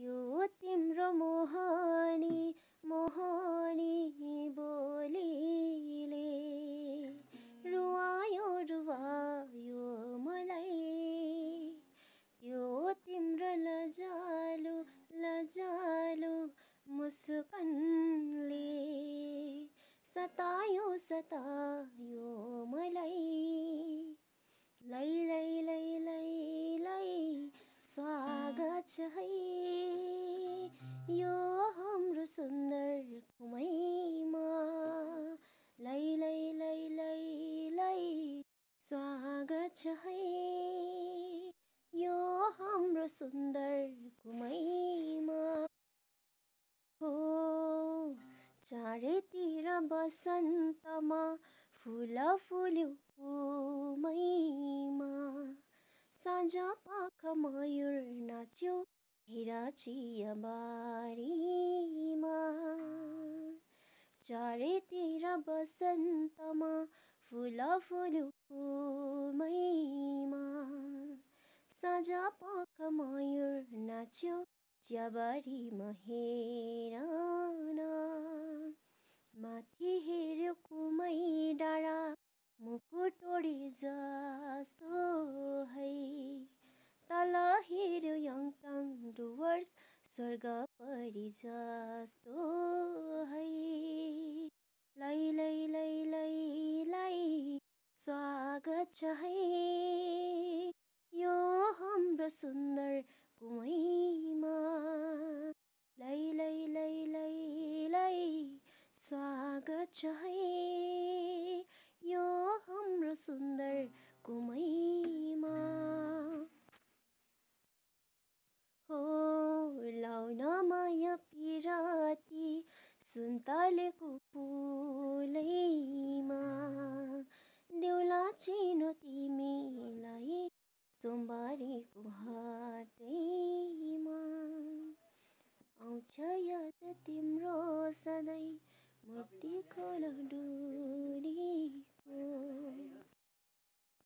यो तिम्रो मोहनी मोहनी बोलीले। रुवायो रुवायो मलाई। यो तिम्रो लजालु लजालु मुस्कानले। सतायो सतायो मलाई। लै यो हाम्रो सुन्दर कुमैमा। लै लै लै लै लै स्वागत छ है। यो हाम्रो सुन्दर कुमैमा। हो चारैतिर बसन्तमा फुल फुल्यो कुमैमा साँझ पाख मयुर नाच्यो चियाबारीमा चारैतिर बसन्तमा फुल कुमैमा साँझ पाख मयुर नाच्यो चियाबारीमा हेर माथि हेऱ्यो कुमै डाँडा मुकुटोडी जस्तो स्वर्ग परी जस्तो है। लै लै लै लै लै स्वागत छ है। यो हाम्रो सुन्दर कुमैमा। लै लै लै लै लै स्वागत छ है। यो हाम्रो सुन्दर कुमैमा। पिराती सुन्तलेको फुलैमा। देउला चिनो तिमीलाई सोमबारीको हाटैमा आउँछ याद तिम्रो सधैँ मूर्ति खोल